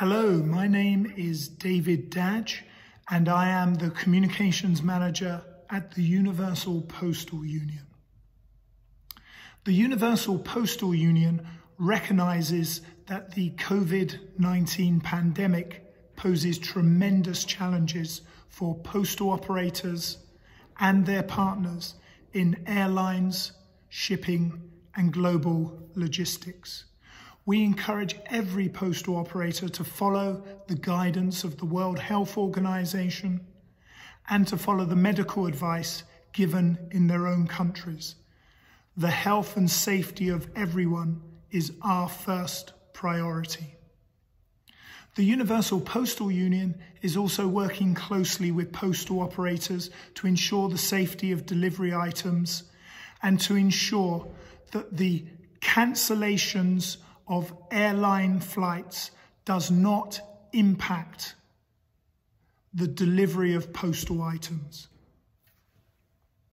Hello, my name is David Dadge, and I am the Communications Manager at the Universal Postal Union. The Universal Postal Union recognizes that the COVID-19 pandemic poses tremendous challenges for postal operators and their partners in airlines, shipping and global logistics. We encourage every postal operator to follow the guidance of the World Health Organization and to follow the medical advice given in their own countries. The health and safety of everyone is our first priority. The Universal Postal Union is also working closely with postal operators to ensure the safety of delivery items and to ensure that the cancellations of airline flights does not impact the delivery of postal items.